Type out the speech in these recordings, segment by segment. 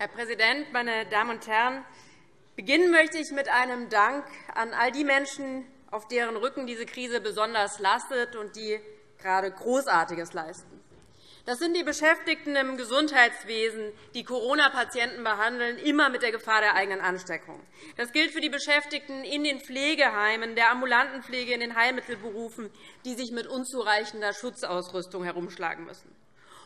Herr Präsident, meine Damen und Herren! Beginnen möchte ich mit einem Dank an all die Menschen, auf deren Rücken diese Krise besonders lastet und die gerade Großartiges leisten. Das sind die Beschäftigten im Gesundheitswesen, die Corona-Patienten behandeln, immer mit der Gefahr der eigenen Ansteckung. Das gilt für die Beschäftigten in den Pflegeheimen, der ambulanten Pflege in den Heilmittelberufen, die sich mit unzureichender Schutzausrüstung herumschlagen müssen.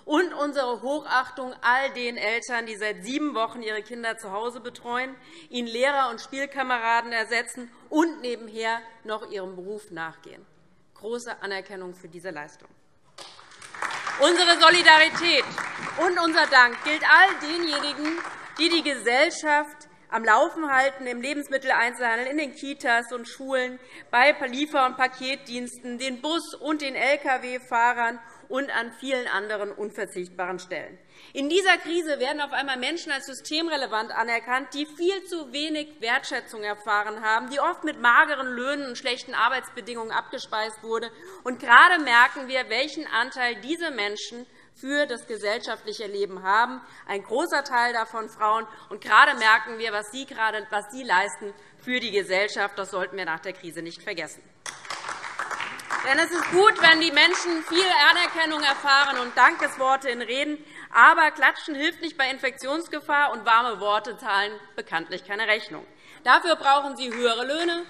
Und unsere Hochachtung all den Eltern, die seit sieben Wochen ihre Kinder zu Hause betreuen, ihnen Lehrer und Spielkameraden ersetzen und nebenher noch ihrem Beruf nachgehen. Große Anerkennung für diese Leistung. Unsere Solidarität und unser Dank gilt all denjenigen, die die Gesellschaft am Laufen halten im Lebensmitteleinzelhandel, in den Kitas und Schulen, bei Liefer- und Paketdiensten, den Bus- und den Lkw-Fahrern und an vielen anderen unverzichtbaren Stellen. In dieser Krise werden auf einmal Menschen als systemrelevant anerkannt, die viel zu wenig Wertschätzung erfahren haben, die oft mit mageren Löhnen und schlechten Arbeitsbedingungen abgespeist wurde. Und gerade merken wir, welchen Anteil diese Menschen für das gesellschaftliche Leben haben, ein großer Teil davon Frauen. Und gerade merken wir, was sie, gerade, was sie leisten für die Gesellschaft. Das sollten wir nach der Krise nicht vergessen. Denn es ist gut, wenn die Menschen viel Anerkennung erfahren und Dankesworte in Reden. Aber Klatschen hilft nicht bei Infektionsgefahr, und warme Worte zahlen bekanntlich keine Rechnung. Dafür brauchen Sie höhere Löhne,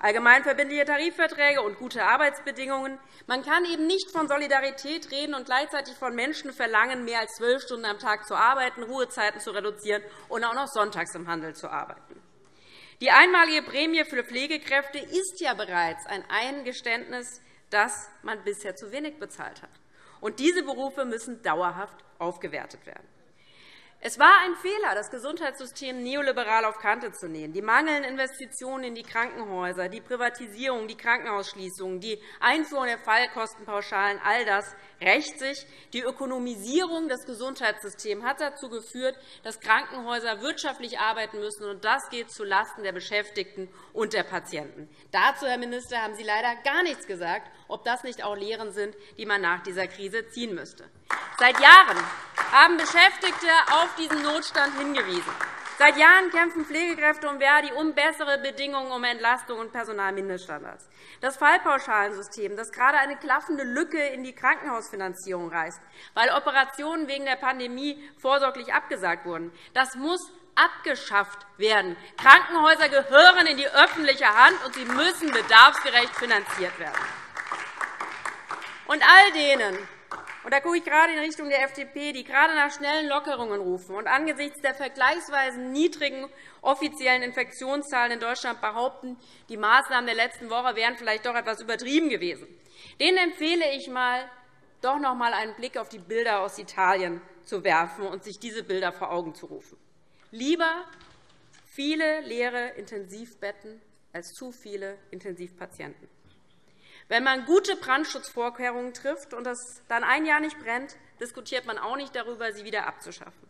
allgemeinverbindliche Tarifverträge und gute Arbeitsbedingungen. Man kann eben nicht von Solidarität reden und gleichzeitig von Menschen verlangen, mehr als zwölf Stunden am Tag zu arbeiten, Ruhezeiten zu reduzieren und auch noch sonntags im Handel zu arbeiten. Die einmalige Prämie für Pflegekräfte ist ja bereits ein Eingeständnis, dass man bisher zu wenig bezahlt hat. Und diese Berufe müssen dauerhaft aufgewertet werden. Es war ein Fehler, das Gesundheitssystem neoliberal auf Kante zu nehmen. Die mangelnden Investitionen in die Krankenhäuser, die Privatisierung, die Krankenhausschließungen, die Einführung der Fallkostenpauschalen, all das rächt sich. Die Ökonomisierung des Gesundheitssystems hat dazu geführt, dass Krankenhäuser wirtschaftlich arbeiten müssen, und das geht zulasten der Beschäftigten und der Patienten. Dazu, Herr Minister, haben Sie leider gar nichts gesagt, ob das nicht auch Lehren sind, die man nach dieser Krise ziehen müsste. Seit Jahren haben Beschäftigte auf diesen Notstand hingewiesen. Seit Jahren kämpfen Pflegekräfte und Verdi um bessere Bedingungen, um Entlastung und Personalmindeststandards. Das Fallpauschalensystem, das gerade eine klaffende Lücke in die Krankenhausfinanzierung reißt, weil Operationen wegen der Pandemie vorsorglich abgesagt wurden, das muss abgeschafft werden. Krankenhäuser gehören in die öffentliche Hand, und sie müssen bedarfsgerecht finanziert werden. Und all denen, und da gucke ich gerade in Richtung der FDP, die gerade nach schnellen Lockerungen rufen und angesichts der vergleichsweise niedrigen offiziellen Infektionszahlen in Deutschland behaupten, die Maßnahmen der letzten Woche wären vielleicht doch etwas übertrieben gewesen. Denen empfehle ich mal, doch noch einmal einen Blick auf die Bilder aus Italien zu werfen und sich diese Bilder vor Augen zu rufen. Lieber viele leere Intensivbetten als zu viele Intensivpatienten. Wenn man gute Brandschutzvorkehrungen trifft und das dann ein Jahr nicht brennt, diskutiert man auch nicht darüber, sie wieder abzuschaffen.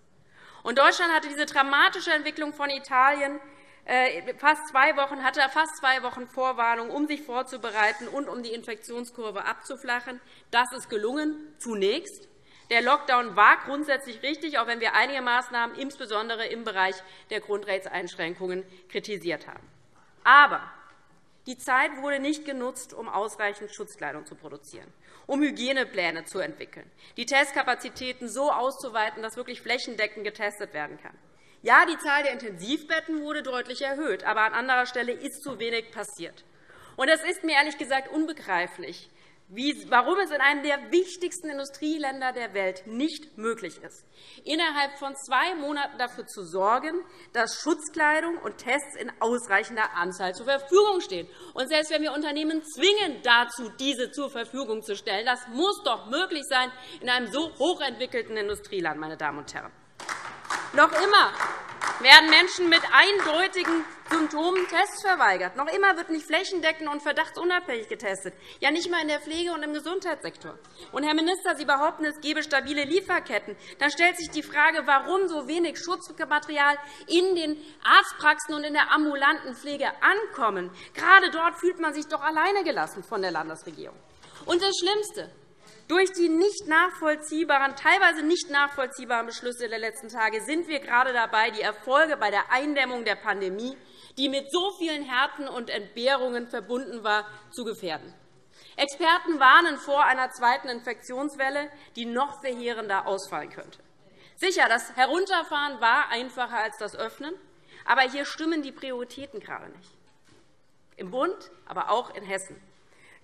Und Deutschland hatte diese dramatische Entwicklung von Italien äh, fast zwei Wochen, hatte fast zwei Wochen Vorwarnung, um sich vorzubereiten und um die Infektionskurve abzuflachen. Das ist gelungen, zunächst. Der Lockdown war grundsätzlich richtig, auch wenn wir einige Maßnahmen insbesondere im Bereich der Grundrechtseinschränkungen kritisiert haben. Aber die Zeit wurde nicht genutzt, um ausreichend Schutzkleidung zu produzieren, um Hygienepläne zu entwickeln, die Testkapazitäten so auszuweiten, dass wirklich flächendeckend getestet werden kann. Ja, die Zahl der Intensivbetten wurde deutlich erhöht, aber an anderer Stelle ist zu wenig passiert. Und es ist mir ehrlich gesagt unbegreiflich, warum es in einem der wichtigsten Industrieländer der Welt nicht möglich ist, innerhalb von zwei Monaten dafür zu sorgen, dass Schutzkleidung und Tests in ausreichender Anzahl zur Verfügung stehen. Und selbst wenn wir Unternehmen zwingen, dazu diese zur Verfügung zu stellen, das muss doch möglich sein in einem so hochentwickelten Industrieland, meine Damen und Herren. Noch immer werden Menschen mit eindeutigen Symptomen Tests verweigert. Noch immer wird nicht flächendeckend und verdachtsunabhängig getestet, ja nicht einmal in der Pflege und im Gesundheitssektor. Und, Herr Minister, Sie behaupten, es gebe stabile Lieferketten. Dann stellt sich die Frage, warum so wenig Schutzmaterial in den Arztpraxen und in der ambulanten Pflege ankommen. Gerade dort fühlt man sich doch alleine gelassen von der Landesregierung. Und das Schlimmste, Durch die nicht nachvollziehbaren, teilweise nicht nachvollziehbaren Beschlüsse der letzten Tage sind wir gerade dabei, die Erfolge bei der Eindämmung der Pandemie, die mit so vielen Härten und Entbehrungen verbunden war, zu gefährden. Experten warnen vor einer zweiten Infektionswelle, die noch verheerender ausfallen könnte. Sicher, das Herunterfahren war einfacher als das Öffnen, aber hier stimmen die Prioritäten gerade nicht. Im Bund, aber auch in Hessen.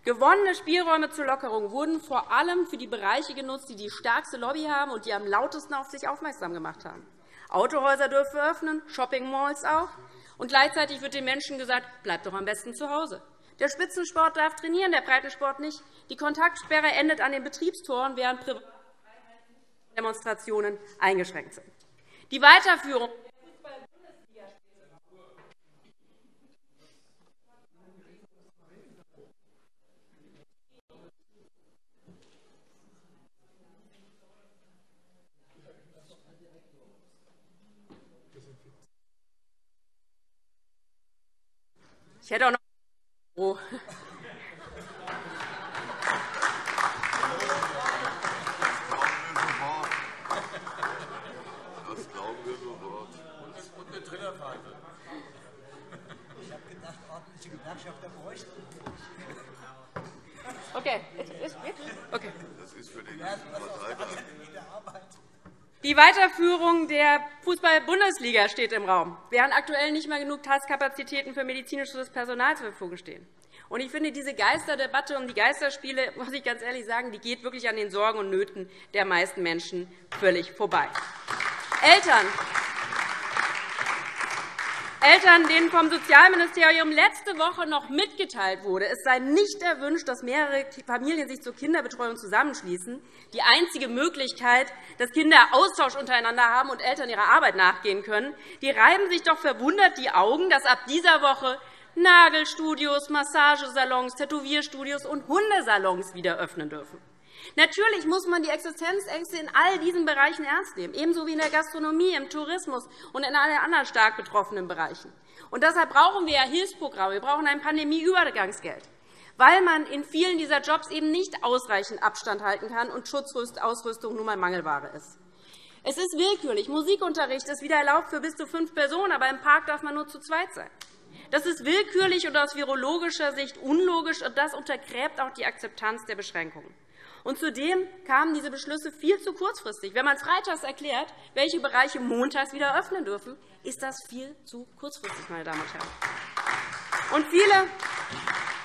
Gewonnene Spielräume zur Lockerung wurden vor allem für die Bereiche genutzt, die die stärkste Lobby haben und die am lautesten auf sich aufmerksam gemacht haben. Autohäuser dürfen öffnen, Shoppingmalls auch. Und gleichzeitig wird den Menschen gesagt, bleibt doch am besten zu Hause. Der Spitzensport darf trainieren, der Breitensport nicht. Die Kontaktsperre endet an den Betriebstoren, während private Demonstrationen eingeschränkt sind. Die Weiterführung hätte auch noch Oh. Das glauben wir sofort. Und eine Trillerpfeife. Ich habe gedacht, ordentliche Gewerkschafter bräuchten. Okay. okay. Das ist für den Parteitag. Die Weiterführung der Fußball-Bundesliga steht im Raum, während aktuell nicht mehr genug Testkapazitäten für medizinisches Personal zur Verfügung stehen. Ich finde, diese Geisterdebatte um die Geisterspiele, muss ich ganz ehrlich sagen, die geht wirklich an den Sorgen und Nöten der meisten Menschen völlig vorbei. Eltern, Eltern, denen vom Sozialministerium letzte Woche noch mitgeteilt wurde, es sei nicht erwünscht, dass mehrere Familien sich zur Kinderbetreuung zusammenschließen, die einzige Möglichkeit, dass Kinder Austausch untereinander haben und Eltern ihrer Arbeit nachgehen können, die reiben sich doch verwundert die Augen, dass ab dieser Woche Nagelstudios, Massagesalons, Tätowierstudios und Hundesalons wieder öffnen dürfen. Natürlich muss man die Existenzängste in all diesen Bereichen ernst nehmen, ebenso wie in der Gastronomie, im Tourismus und in allen anderen stark betroffenen Bereichen. Und deshalb brauchen wir Hilfsprogramme. Wir brauchen ein Pandemieübergangsgeld, weil man in vielen dieser Jobs eben nicht ausreichend Abstand halten kann und Schutzausrüstung nun einmal Mangelware ist. Es ist willkürlich. Musikunterricht ist wieder erlaubt für bis zu fünf Personen, aber im Park darf man nur zu zweit sein. Das ist willkürlich und aus virologischer Sicht unlogisch, und das untergräbt auch die Akzeptanz der Beschränkungen. Und zudem kamen diese Beschlüsse viel zu kurzfristig. Wenn man freitags erklärt, welche Bereiche montags wieder öffnen dürfen, ist das viel zu kurzfristig, meine Damen und Herren. Und viele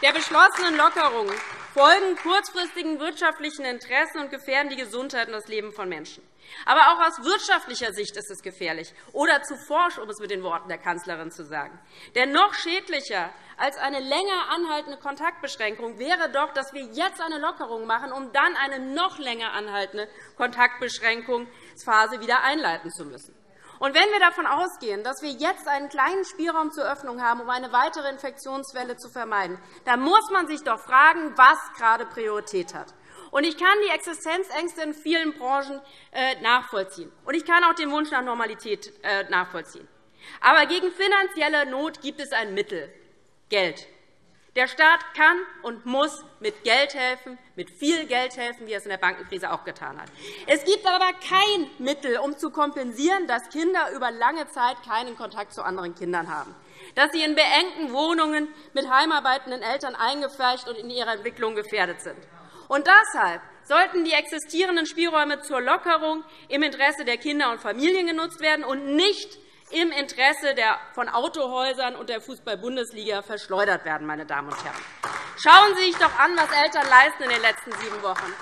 der beschlossenen Lockerungen folgen kurzfristigen wirtschaftlichen Interessen und gefährden die Gesundheit und das Leben von Menschen. Aber auch aus wirtschaftlicher Sicht ist es gefährlich oder zu forsch, um es mit den Worten der Kanzlerin zu sagen. Denn noch schädlicher als eine länger anhaltende Kontaktbeschränkung wäre doch, dass wir jetzt eine Lockerung machen, um dann eine noch länger anhaltende Kontaktbeschränkungsphase wieder einleiten zu müssen. Und wenn wir davon ausgehen, dass wir jetzt einen kleinen Spielraum zur Öffnung haben, um eine weitere Infektionswelle zu vermeiden, dann muss man sich doch fragen, was gerade Priorität hat. Und ich kann die Existenzängste in vielen Branchen äh, nachvollziehen. Und ich kann auch den Wunsch nach Normalität äh, nachvollziehen. Aber gegen finanzielle Not gibt es ein Mittel, Geld. Der Staat kann und muss mit Geld helfen, mit viel Geld helfen, wie er es in der Bankenkrise auch getan hat. Es gibt aber kein Mittel, um zu kompensieren, dass Kinder über lange Zeit keinen Kontakt zu anderen Kindern haben, dass sie in beengten Wohnungen mit heimarbeitenden Eltern eingepfercht und in ihrer Entwicklung gefährdet sind. Und deshalb sollten die existierenden Spielräume zur Lockerung im Interesse der Kinder und Familien genutzt werden und nicht im Interesse von Autohäusern und der Fußball-Bundesliga verschleudert werden. Meine Damen und Herren. Schauen Sie sich doch an, was Eltern leisten in den letzten sieben Wochen.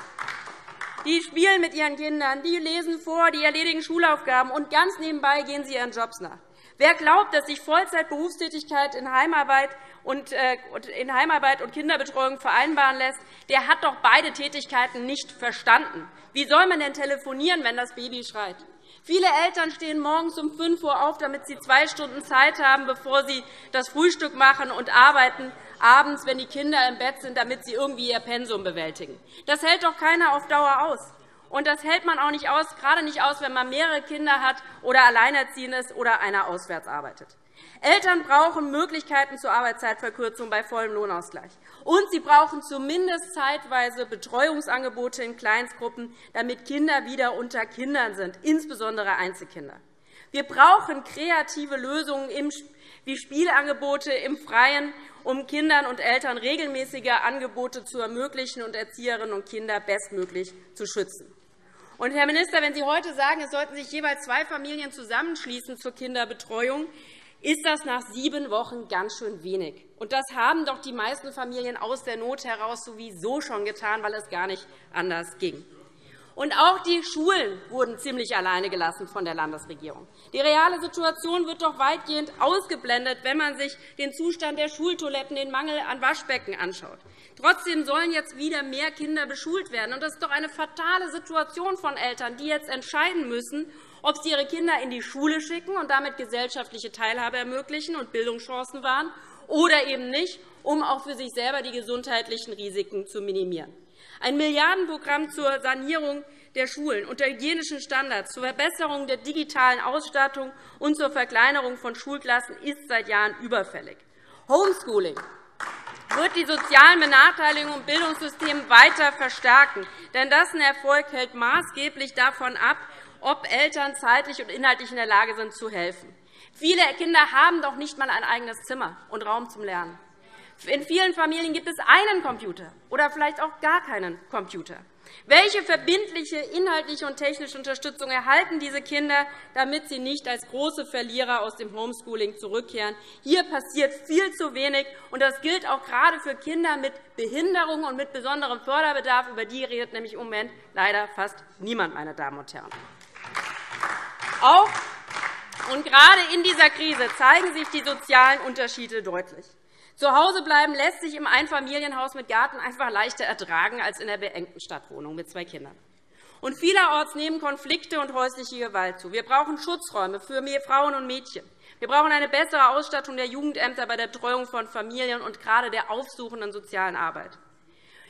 Die spielen mit ihren Kindern, die lesen vor, die erledigen Schulaufgaben, und ganz nebenbei gehen sie ihren Jobs nach. Wer glaubt, dass sich Vollzeitberufstätigkeit in Heimarbeit äh, in Heimarbeit und Kinderbetreuung vereinbaren lässt, der hat doch beide Tätigkeiten nicht verstanden. Wie soll man denn telefonieren, wenn das Baby schreit? Viele Eltern stehen morgens um 5 Uhr auf, damit sie zwei Stunden Zeit haben, bevor sie das Frühstück machen und arbeiten abends, wenn die Kinder im Bett sind, damit sie irgendwie ihr Pensum bewältigen. Das hält doch keiner auf Dauer aus. Und das hält man auch nicht aus, gerade nicht aus, wenn man mehrere Kinder hat oder alleinerziehend ist oder einer auswärts arbeitet. Eltern brauchen Möglichkeiten zur Arbeitszeitverkürzung bei vollem Lohnausgleich. Und sie brauchen zumindest zeitweise Betreuungsangebote in Kleinstgruppen, damit Kinder wieder unter Kindern sind, insbesondere Einzelkinder. Wir brauchen kreative Lösungen wie Spielangebote im Freien, um Kindern und Eltern regelmäßige Angebote zu ermöglichen und Erzieherinnen und Kinder bestmöglich zu schützen. Und, Herr Minister, wenn Sie heute sagen, es sollten sich jeweils zwei Familien zusammenschließen zur Kinderbetreuung, ist das nach sieben Wochen ganz schön wenig. Und das haben doch die meisten Familien aus der Not heraus sowieso schon getan, weil es gar nicht anders ging. Und auch die Schulen wurden ziemlich alleine gelassen von der Landesregierung. Die reale Situation wird doch weitgehend ausgeblendet, wenn man sich den Zustand der Schultoiletten, den Mangel an Waschbecken anschaut. Trotzdem sollen jetzt wieder mehr Kinder beschult werden. Das ist doch eine fatale Situation von Eltern, die jetzt entscheiden müssen, ob sie ihre Kinder in die Schule schicken und damit gesellschaftliche Teilhabe ermöglichen und Bildungschancen wahren, oder eben nicht, um auch für sich selber die gesundheitlichen Risiken zu minimieren. Ein Milliardenprogramm zur Sanierung der Schulen und der hygienischen Standards, zur Verbesserung der digitalen Ausstattung und zur Verkleinerung von Schulklassen ist seit Jahren überfällig. Homeschooling wird die sozialen Benachteiligungen im Bildungssystem weiter verstärken. Denn dessen Erfolg hält maßgeblich davon ab, ob Eltern zeitlich und inhaltlich in der Lage sind, zu helfen. Viele Kinder haben doch nicht einmal ein eigenes Zimmer und Raum zum Lernen. In vielen Familien gibt es einen Computer oder vielleicht auch gar keinen Computer. Welche verbindliche inhaltliche und technische Unterstützung erhalten diese Kinder, damit sie nicht als große Verlierer aus dem Homeschooling zurückkehren? Hier passiert viel zu wenig, und das gilt auch gerade für Kinder mit Behinderung und mit besonderem Förderbedarf. Über die redet nämlich im Moment leider fast niemand, meine Damen und Herren. Auch und gerade in dieser Krise zeigen sich die sozialen Unterschiede deutlich. Zu Hause bleiben lässt sich im Einfamilienhaus mit Garten einfach leichter ertragen als in der beengten Stadtwohnung mit zwei Kindern. Und vielerorts nehmen Konflikte und häusliche Gewalt zu. Wir brauchen Schutzräume für Frauen und Mädchen. Wir brauchen eine bessere Ausstattung der Jugendämter bei der Betreuung von Familien und gerade der aufsuchenden sozialen Arbeit.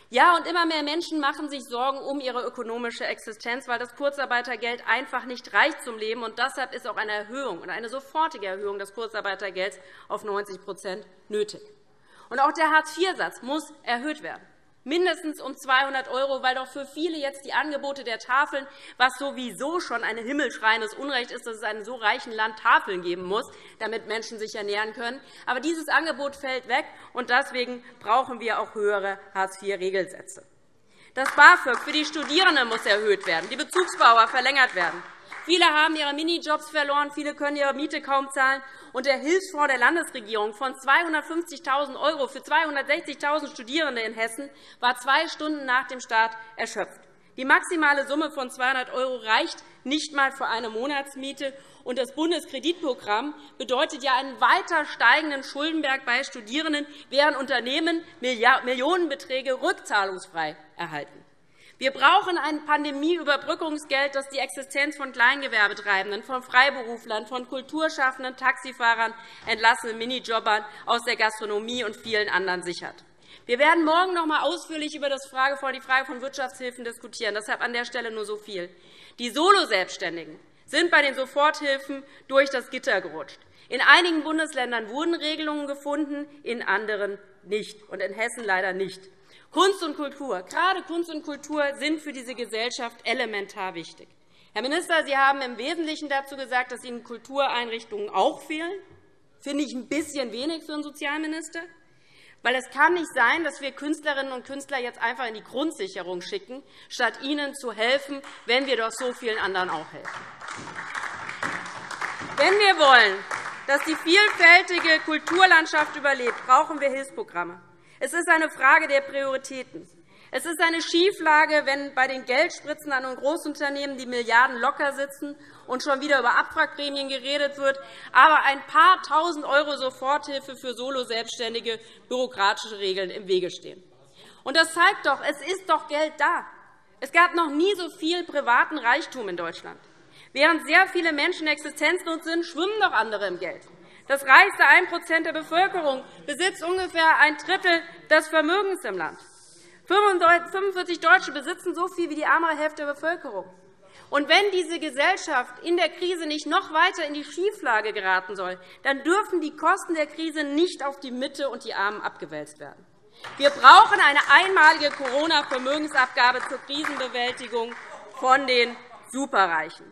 Ja, und immer mehr Menschen machen sich Sorgen um ihre ökonomische Existenz, weil das Kurzarbeitergeld einfach nicht reicht zum Leben. Und deshalb ist auch eine Erhöhung, eine sofortige Erhöhung des Kurzarbeitergelds auf 90 nötig. Und auch der Hartz-IV-Satz muss erhöht werden mindestens um 200 €, weil doch für viele jetzt die Angebote der Tafeln, was sowieso schon ein himmelschreiendes Unrecht ist, dass es in einem so reichen Land Tafeln geben muss, damit Menschen sich ernähren können. Aber dieses Angebot fällt weg, und deswegen brauchen wir auch höhere Hartz-IV-Regelsätze. Das BAföG für die Studierenden muss erhöht werden, die Bezugsdauer verlängert werden. Viele haben ihre Minijobs verloren, viele können ihre Miete kaum zahlen. Und der Hilfsfonds der Landesregierung von 250.000 € für 260.000 Studierende in Hessen war zwei Stunden nach dem Start erschöpft. Die maximale Summe von 200 € reicht nicht einmal für eine Monatsmiete. Und das Bundeskreditprogramm bedeutet ja einen weiter steigenden Schuldenberg bei Studierenden, während Unternehmen Millionenbeträge rückzahlungsfrei erhalten. Wir brauchen ein Pandemieüberbrückungsgeld, das die Existenz von Kleingewerbetreibenden, von Freiberuflern, von Kulturschaffenden, Taxifahrern, entlassenen Minijobbern aus der Gastronomie und vielen anderen sichert. Wir werden morgen noch einmal ausführlich über die Frage von Wirtschaftshilfen diskutieren. Deshalb an der Stelle nur so viel. Die Soloselbstständigen sind bei den Soforthilfen durch das Gitter gerutscht. In einigen Bundesländern wurden Regelungen gefunden, in anderen nicht, und in Hessen leider nicht. Kunst und Kultur, gerade Kunst und Kultur sind für diese Gesellschaft elementar wichtig. Herr Minister, Sie haben im Wesentlichen dazu gesagt, dass Ihnen Kultureinrichtungen auch fehlen. Finde ich ein bisschen wenig für einen Sozialminister. Weil es kann nicht sein, dass wir Künstlerinnen und Künstler jetzt einfach in die Grundsicherung schicken, statt ihnen zu helfen, wenn wir doch so vielen anderen auch helfen. Wenn wir wollen, dass die vielfältige Kulturlandschaft überlebt, brauchen wir Hilfsprogramme. Es ist eine Frage der Prioritäten. Es ist eine Schieflage, wenn bei den Geldspritzen an Großunternehmen die Milliarden locker sitzen und schon wieder über Abwrackprämien geredet wird, aber ein paar Tausend € Soforthilfe für Solo-Selbstständige bürokratische Regeln im Wege stehen. Das zeigt doch, es ist doch Geld da. Es gab noch nie so viel privaten Reichtum in Deutschland. Während sehr viele Menschen existenzlos sind, schwimmen doch andere im Geld. Das reichste 1% der Bevölkerung besitzt ungefähr ein Drittel des Vermögens im Land. 45 Deutsche besitzen so viel wie die arme Hälfte der Bevölkerung. Und wenn diese Gesellschaft in der Krise nicht noch weiter in die Schieflage geraten soll, dann dürfen die Kosten der Krise nicht auf die Mitte und die Armen abgewälzt werden. Wir brauchen eine einmalige Corona-Vermögensabgabe zur Krisenbewältigung von den Superreichen.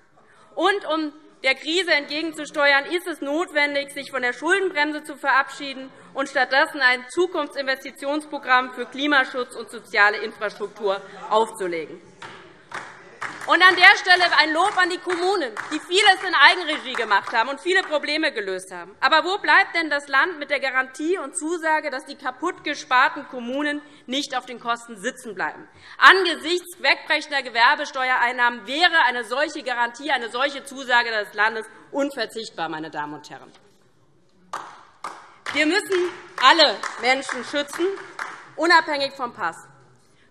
Und um der Krise entgegenzusteuern, ist es notwendig, sich von der Schuldenbremse zu verabschieden und stattdessen ein Zukunftsinvestitionsprogramm für Klimaschutz und soziale Infrastruktur aufzulegen. Und an der Stelle ein Lob an die Kommunen, die vieles in Eigenregie gemacht haben und viele Probleme gelöst haben. Aber wo bleibt denn das Land mit der Garantie und Zusage, dass die kaputt gesparten Kommunen nicht auf den Kosten sitzen bleiben? Angesichts wegbrechender Gewerbesteuereinnahmen wäre eine solche Garantie, eine solche Zusage des Landes unverzichtbar, meine Damen und Herren. Wir müssen alle Menschen schützen, unabhängig vom Pass.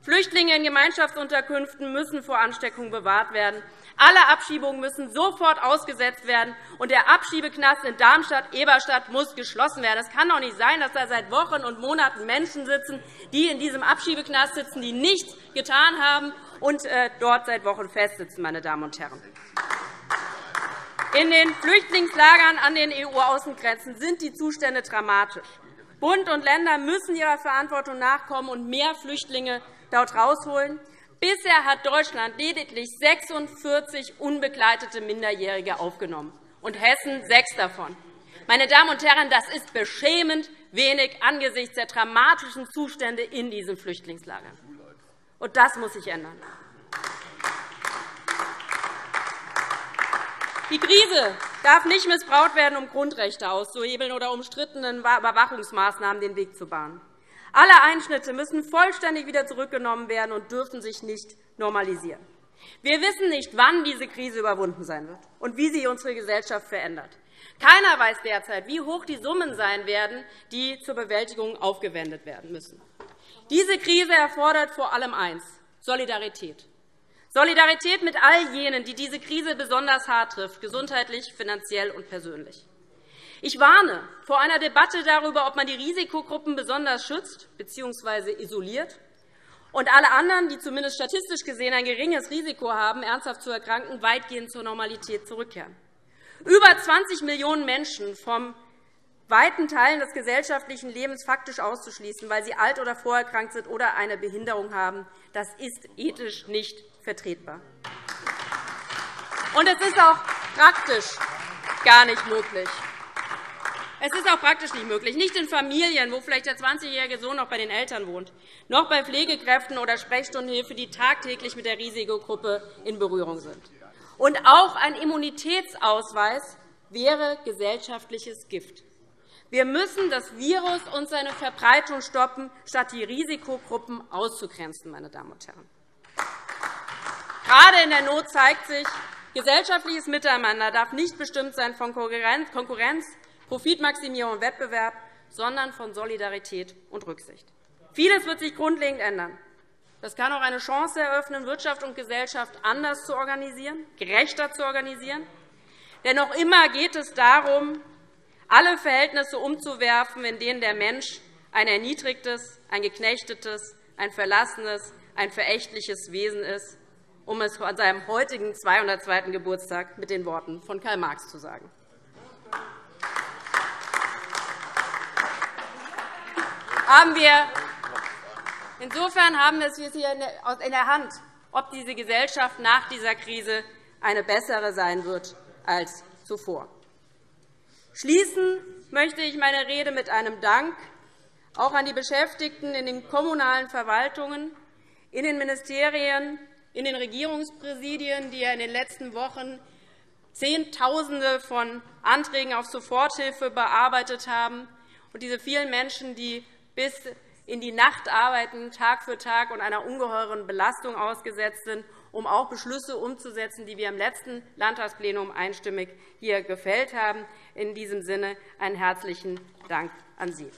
Flüchtlinge in Gemeinschaftsunterkünften müssen vor Ansteckung bewahrt werden. Alle Abschiebungen müssen sofort ausgesetzt werden, und der Abschiebeknast in Darmstadt-Eberstadt muss geschlossen werden. Es kann doch nicht sein, dass da seit Wochen und Monaten Menschen sitzen, die in diesem Abschiebeknast sitzen, die nichts getan haben und äh, dort seit Wochen festsitzen. Meine Damen und Herren. In den Flüchtlingslagern an den EU-Außengrenzen sind die Zustände dramatisch. Bund und Länder müssen ihrer Verantwortung nachkommen und mehr Flüchtlinge dort herausholen. Bisher hat Deutschland lediglich 46 unbegleitete Minderjährige aufgenommen, und Hessen sechs davon. Meine Damen und Herren, das ist beschämend wenig angesichts der dramatischen Zustände in diesen Flüchtlingslagern. Und das muss sich ändern. Die Krise darf nicht missbraucht werden, um Grundrechte auszuhebeln oder umstrittenen Überwachungsmaßnahmen den Weg zu bahnen. Alle Einschnitte müssen vollständig wieder zurückgenommen werden und dürfen sich nicht normalisieren. Wir wissen nicht, wann diese Krise überwunden sein wird und wie sie unsere Gesellschaft verändert. Keiner weiß derzeit, wie hoch die Summen sein werden, die zur Bewältigung aufgewendet werden müssen. Diese Krise erfordert vor allem eins Solidarität. Solidarität mit all jenen, die diese Krise besonders hart trifft, gesundheitlich, finanziell und persönlich. Ich warne vor einer Debatte darüber, ob man die Risikogruppen besonders schützt bzw. isoliert und alle anderen, die zumindest statistisch gesehen ein geringes Risiko haben, ernsthaft zu erkranken, weitgehend zur Normalität zurückkehren. Über 20 Millionen Menschen vom weiten Teilen des gesellschaftlichen Lebens faktisch auszuschließen, weil sie alt oder vorerkrankt sind oder eine Behinderung haben, das ist ethisch nicht vertretbar. Und es ist auch praktisch gar nicht möglich. Es ist auch praktisch nicht möglich, nicht in Familien, wo vielleicht der 20-jährige Sohn noch bei den Eltern wohnt, noch bei Pflegekräften oder Sprechstundenhilfe, die tagtäglich mit der Risikogruppe in Berührung sind. Und auch ein Immunitätsausweis wäre gesellschaftliches Gift. Wir müssen das Virus und seine Verbreitung stoppen, statt die Risikogruppen auszugrenzen. Meine Damen und Herren. Gerade in der Not zeigt sich, gesellschaftliches Miteinander darf nicht bestimmt sein von Konkurrenz, Profitmaximierung und Wettbewerb, sondern von Solidarität und Rücksicht. Vieles wird sich grundlegend ändern. Das kann auch eine Chance eröffnen, Wirtschaft und Gesellschaft anders zu organisieren, gerechter zu organisieren. Denn noch immer geht es darum, alle Verhältnisse umzuwerfen, in denen der Mensch ein erniedrigtes, ein geknechtetes, ein verlassenes, ein verächtliches Wesen ist, um es an seinem heutigen 202. Geburtstag mit den Worten von Karl Marx zu sagen. Haben wir Insofern haben wir es hier in der Hand, ob diese Gesellschaft nach dieser Krise eine bessere sein wird als zuvor. Schließen möchte ich meine Rede mit einem Dank auch an die Beschäftigten in den kommunalen Verwaltungen, in den Ministerien, in den Regierungspräsidien, die in den letzten Wochen Zehntausende von Anträgen auf Soforthilfe bearbeitet haben, und diese vielen Menschen, die bis in die Nacht arbeiten, Tag für Tag und einer ungeheuren Belastung ausgesetzt sind, um auch Beschlüsse umzusetzen, die wir im letzten Landtagsplenum einstimmig hier gefällt haben. In diesem Sinne einen herzlichen Dank an Sie.